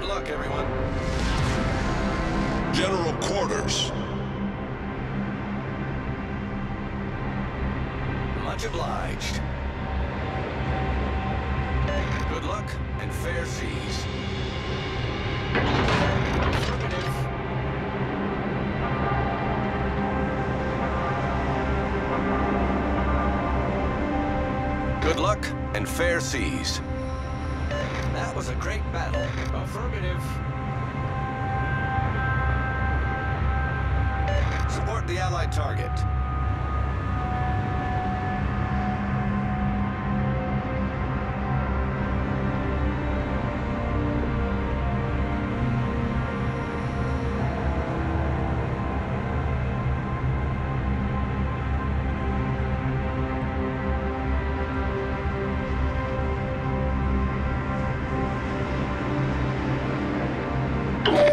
Good luck, everyone. General quarters. Much obliged. Good luck and fair seas. Good luck and fair seas. Was a great battle. Affirmative. Support the Allied target.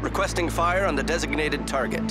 Requesting fire on the designated target.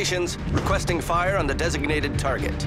Requesting fire on the designated target.